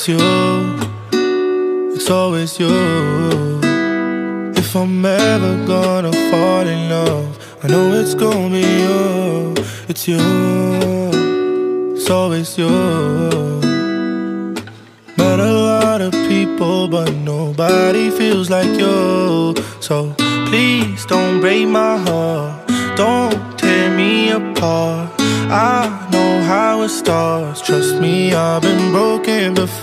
It's you, it's always you. If I'm ever gonna fall in love, I know it's gonna be you. It's you, it's always you. Met a lot of people, but nobody feels like you. So please don't break my heart, don't tear me apart. I know how it starts. Trust me, I've been broken before.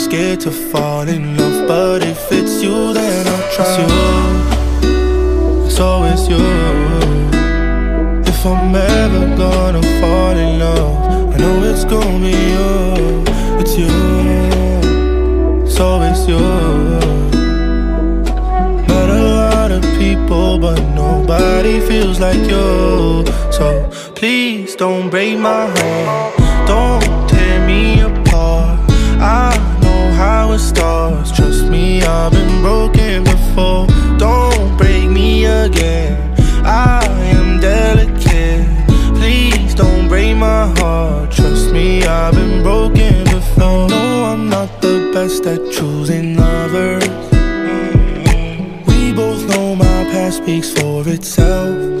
scared to fall in love, but if it's you, then I'll try. It's you, it's always you. If I'm ever gonna fall in love, I know it's gonna be you. It's you, it's always you. Met a lot of people, but nobody feels like you. So please don't break my heart, Don't break me again. I am delicate. Please don't break my heart. Trust me, I've been broken before. No, I'm not the best at choosing lovers. We both know my past speaks for itself.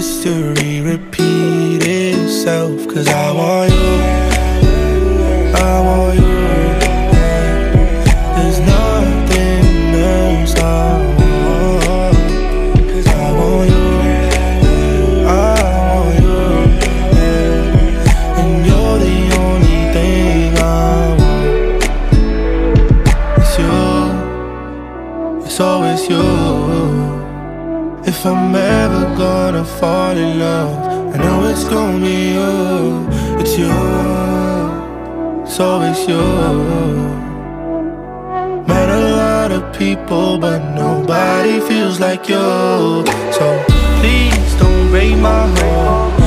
History repeat itself. Cause I want you, I want you. There's nothing else I want. Cause I want you, I want you. And you're the only thing I want. It's you, it's always you. If I'm ever gonna fall in love, I know it's gonna be you. It's you, it's always you. Met a lot of people, but nobody feels like you. So please don't break my heart,